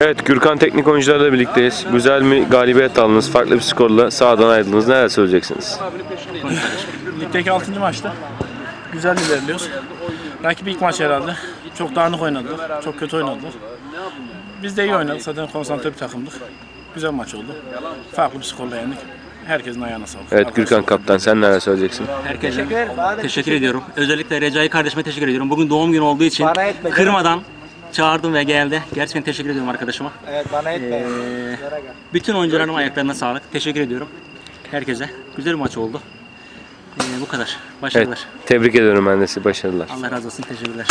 Evet Gürkan teknik oyuncularla birlikteyiz. Güzel bir galibiyet aldınız. Farklı bir skorla sahadan ayrıldınız. Neler söyleyeceksiniz? Ligdeki 6. maçta güzel ilerliyoruz. Rakip ilk maç herhalde. Çok dağınık oynadılar. Çok kötü oynadılar. Biz de iyi oynadık. Zaten konsantre bir takımdık. Güzel maç oldu. Farklı bir skorla yendik. Herkesin ayağına sağlık. Evet Gürkan kaptan sen neler söyleyeceksin? Herkese teşekkür ediyorum. Özellikle Recai kardeşime teşekkür ediyorum. Bugün doğum günü olduğu için kırmadan çağırdım ve geldi. Gerçekten teşekkür ediyorum arkadaşıma. Evet bana etme. Ee, bütün oyuncuların ayaklarına sağlık. Teşekkür ediyorum herkese. Güzel bir maç oldu. Ee, bu kadar. Evet Başarılar. tebrik ediyorum ben de sizi. Başarılar. Allah razı olsun. Teşekkürler.